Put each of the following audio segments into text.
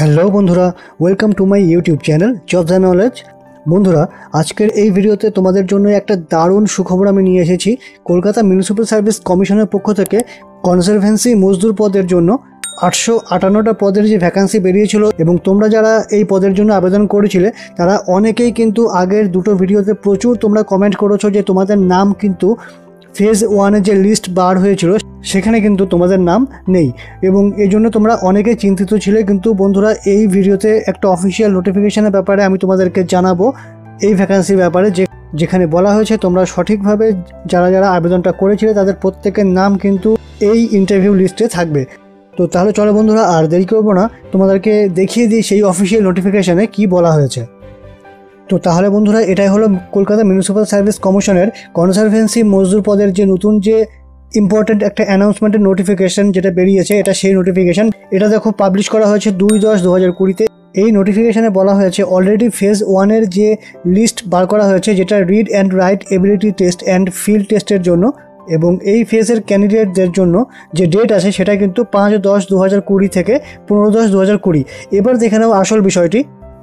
Hello বন্ধুরা welcome to my YouTube channel jobs and knowledge বন্ধুরা, আজকের এই ভিডিওতে তোমাদের জন্য একটা দারুণ সুখবর আমি নিয়ে এসেছি। কলকাতা মিউনিসিপ্যাল সার্ভিস কমিশনের পক্ষ থেকে কনজারভেন্সি মজদুর পদের জন্য আটশো আটান্নটা পদের যে ভ্যাকান্সি বেরিয়েছিল এবং তোমরা যারা এই পদের জন্য আবেদন করেছিলে, তারা অনেকেই কিন্তু আগের দুটো ভিডিওতে প্রচুর তোমরা কমেন্ট করেছ যে তোমাদের নাম কিন্তু ফেজ ওয়ানের যে লিস্ট বার হয়েছিল, সেখানে কিন্তু তোমাদের নাম নেই। এবং এই জন্য তোমরা অনেকে চিন্তিত ছিলে, কিন্তু বন্ধুরা, এই ভিডিওতে একটা অফিসিয়াল নোটিফিকেশনের ব্যাপারে আমি তোমাদেরকে জানাব। এই ভ্যাকান্সির ব্যাপারে যে, যেখানে বলা হয়েছে, তোমরা সঠিকভাবে যারা যারা আবেদনটা করেছিলে, তাদের প্রত্যেকের নাম কিন্তু এই ইন্টারভিউ লিস্টে থাকবে। তো তাহলে চলো বন্ধুরা, আর দেরি করব না। তোমাদেরকে দেখিয়ে দিই সেই অফিসিয়াল নোটিফিকেশনে কি বলা হয়েছে। তো তাহলে বন্ধুরা, এটাই হলো কলকাতা মিউনিসিপ্যাল সার্ভিস কমিশনের কনজারভেন্সি মজদুর পদের যে নতুন যে ইম্পর্টেন্ট একটা অ্যানাউন্সমেন্টের নোটিফিকেশন যেটা বেরিয়েছে, এটা সেই নোটিফিকেশন এটা দেখো পাবলিশ করা হয়েছে দুই দশ দু হাজার কুড়িতে। এই নোটিফিকেশনে বলা হয়েছে অলরেডি ফেজ ওয়ানের যে লিস্ট বার করা হয়েছে, যেটা read and write ability test and field টেস্টের জন্য, এবং এই ফেজের ক্যান্ডিডেটদের জন্য যে ডেট আছে, সেটা কিন্তু পাঁচ দশ দু হাজার কুড়ি থেকে পনেরো দশ দু হাজার কুড়ি। এবার দেখে নাও আসল বিষয়টি।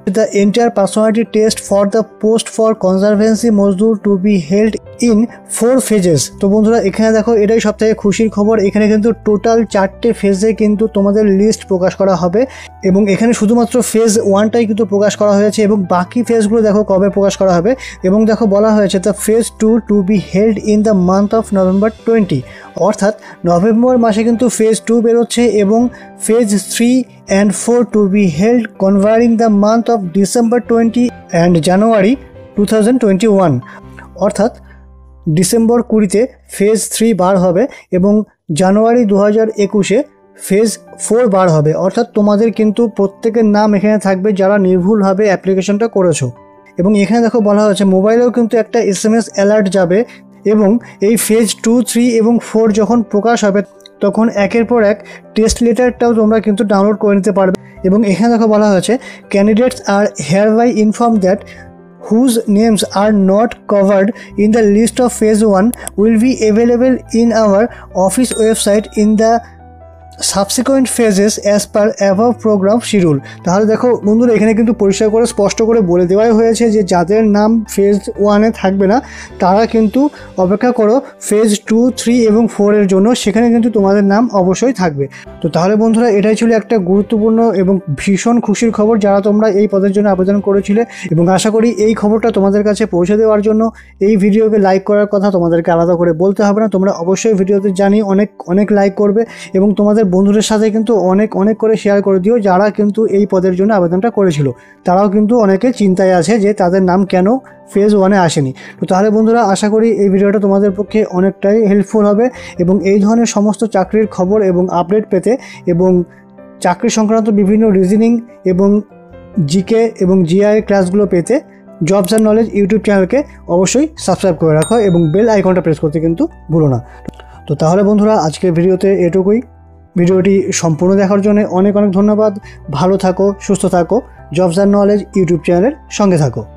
The entire personality test for the post for conservancy মজদুর to be held in four phases তো বন্ধুরা, এখানে দেখো, এটাই সব থেকে খুশির খবর। এখানে কিন্তু টোটাল চারটে ফেজে কিন্তু তোমাদের লিস্ট প্রকাশ করা হবে এবং এখানে শুধুমাত্র ফেজ ওয়ানটাই কিন্তু প্রকাশ করা হয়েছে এবং বাকি ফেজগুলো দেখো কবে প্রকাশ করা হবে। এবং দেখো বলা হয়েছে the phase two to be held in the month of November twenty অর্থাৎ নভেম্বর মাসে কিন্তু ফেজ টু বেরোচ্ছে এবং phase three and four to be held covering the month of December twenty and January two thousand twenty one অর্থাৎ December কুড়িতে phase three বার হবে এবং জানুয়ারি দু হাজার একুশে ফেজ ফোর বার হবে। অর্থাৎ তোমাদের কিন্তু প্রত্যেকের নাম এখানে থাকবে যারা নির্ভুলভাবে অ্যাপ্লিকেশনটা করেছ। এবং এখানে দেখো বলা হয়েছে, মোবাইলেও কিন্তু একটা এস এম এস অ্যালার্ট যাবে এবং এই ফেজ টু থ্রি এবং ফোর যখন প্রকাশ হবে, তখন একের পর এক টেস্ট লেটারটাও তোমরা কিন্তু ডাউনলোড করে নিতে পারবে। এবং এখানে দেখো বলা হয়েছে candidates R here by inform that whose names are not covered in the list of phase one will be available in our office website in the subsequent phases as per above programme schedule তাহলে দেখো বন্ধুরা, এখানে কিন্তু পরিষ্কার করে, স্পষ্ট করে বলে দেওয়াই হয়েছে যে যাদের নাম ফেজ ওয়ানে থাকবে না, তারা কিন্তু অপেক্ষা করো ফেজ টু থ্রি এবং ফোরের জন্য, সেখানে কিন্তু তোমাদের নাম অবশ্যই থাকবে। তো তাহলে বন্ধুরা, এটাই ছিল একটা গুরুত্বপূর্ণ এবং ভীষণ খুশির খবর যারা তোমরা এই পদের জন্য আবেদন করেছিলে এবং আশা করি এই খবরটা তোমাদের কাছে পৌঁছে দেওয়ার জন্য, এই ভিডিওকে লাইক করার কথা তোমাদেরকে আলাদা করে বলতে হবে না, তোমরা অবশ্যই ভিডিওতে জানি অনেক অনেক লাইক করবে এবং তোমাদের বন্ধুদের সাথে কিন্তু অনেক অনেক করে শেয়ার করে দিও, যারা কিন্তু এই পদের জন্য আবেদনটা করেছিল। তারাও কিন্তু অনেকে চিন্তায় আছে যে তাদের নাম কেন ফেজ ওয়ানে আসেনি। তো তাহলে বন্ধুরা, আশা করি এই ভিডিওটা তোমাদের পক্ষে অনেকটাই হেল্পফুল হবে এবং এই ধরনের সমস্ত চাকরির খবর এবং আপডেট পেতে এবং চাকরি সংক্রান্ত বিভিন্ন রিজনিং এবং জিকে এবং জিআই ক্লাসগুলো পেতে জবস অ্যান্ড নলেজ ইউটিউব চ্যানেলকে অবশ্যই সাবস্ক্রাইব করে রাখো এবং বেল আইকনটা প্রেস করতে কিন্তু ভুলো না। তো তাহলে বন্ধুরা, আজকের ভিডিওতে এটুকুই। ভিডিওটি সম্পূর্ণ দেখার জন্য অনেক অনেক ধন্যবাদ। ভালো থাকো, সুস্থ থাকো। জবস অ্যান্ড নলেজ ইউটিউব চ্যানেলের সঙ্গে থাকো।